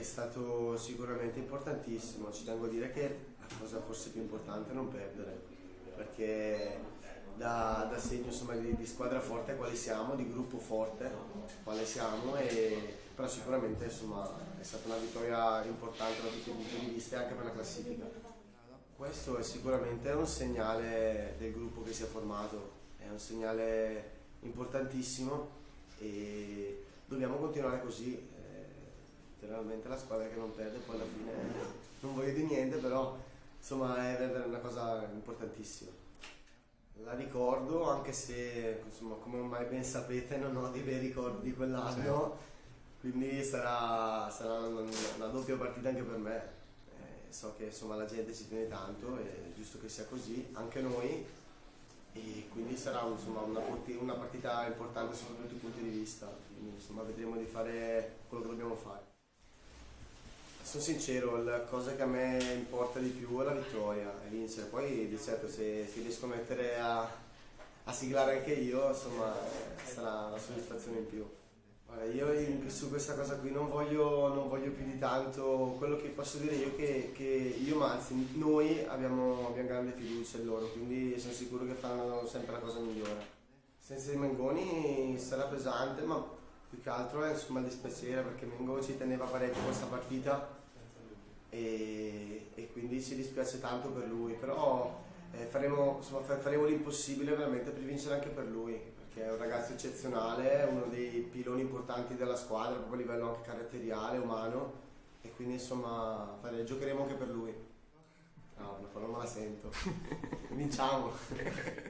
è stato sicuramente importantissimo, ci tengo a dire che la cosa forse più importante è non perdere, perché da, da segno insomma, di, di, squadra forte quale siamo, di gruppo forte quale siamo, e, però sicuramente insomma, è stata una vittoria importante da tutti i punti di vista e anche per la classifica. Questo è sicuramente un segnale del gruppo che si è formato, è un segnale importantissimo e dobbiamo continuare così. Generalmente la squadra che non perde poi alla fine non voglio di niente, però insomma è una cosa importantissima. La ricordo anche se insomma, come ormai ben sapete non ho dei bei ricordi di quell'anno, quindi sarà, sarà una, una, doppia partita anche per me. Eh, so che insomma, la gente ci tiene tanto, è giusto che sia così, anche noi, e quindi sarà insomma, una, una, partita importante sotto tutti i punti di vista, quindi insomma, vedremo di fare quello che dobbiamo fare. Sono sincero, la cosa che a me importa di più è la vittoria, è vincere, poi di certo se, se riesco a mettere a, a siglare anche io, insomma, sarà una soddisfazione in più. Io in, su questa cosa qui non voglio, non voglio, più di tanto, quello che posso dire io è che, che io, ma anzi noi abbiamo, abbiamo, grande fiducia in loro, quindi sono sicuro che faranno sempre la cosa migliore. Senza i Mengoni sarà pesante, ma più che altro è insomma dispiacere perché Mengo ci teneva parecchio questa partita e, e, quindi ci dispiace tanto per lui, però eh, faremo, insomma, faremo l'impossibile veramente per vincere anche per lui che è un ragazzo eccezionale, uno dei piloni importanti della squadra, proprio a livello anche caratteriale, umano, e quindi insomma fare, giocheremo anche per lui. No, non me la sento. Vinciamo!